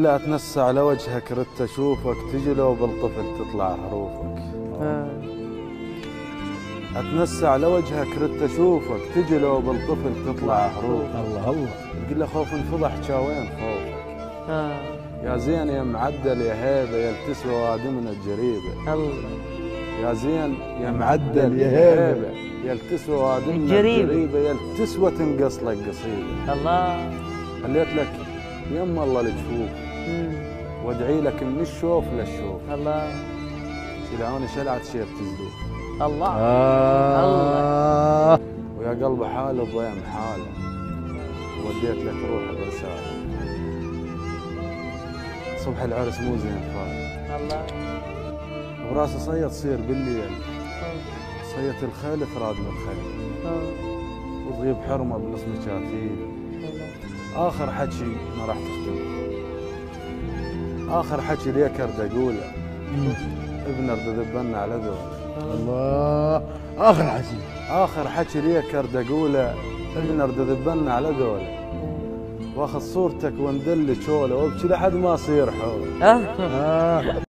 لا تنسى على وجهك رت أشوفك تجي لو بالطفل تطلع حروفك. آه. اتنسى على وجهك رت أشوفك تجي لو بالطفل تطلع حروفك. الله الله. تقول له خوف انفضح وين خوفك؟ آه. يا زين يا معدل يا هيبة يا التسوى وادمنا الجريبه الله. يا زين يا معدل يا هيبة. يا التسوى وادمنا. الجريبه يا التسوى تنقص لك قصيدة. الله. خليت لك يم الله الجفوف مم. وادعي لك من الشوف للشوف الله. شلعوني شلعت شيب تزلوف الله. آه. ويا قلب حاله ضيم حاله. وديت لك روحي برسالة. صبح العرس مو زين فال الله. براسي صيد صير بالليل. آه. صيت الخيل ثراد من الخيل. آه. وتغيب حرمة بنص مشاتيل الله. آخر حكي ما راح تختم. آخر حكي لي كرد أقوله. ابن ارد ذبنا على ذوق. الله. آخر حكي. آخر حكي لي كرد أقوله. ابن ذبنا على ذوله واخذ صورتك وندل شوله وابكي لحد ما أصير حول. آه.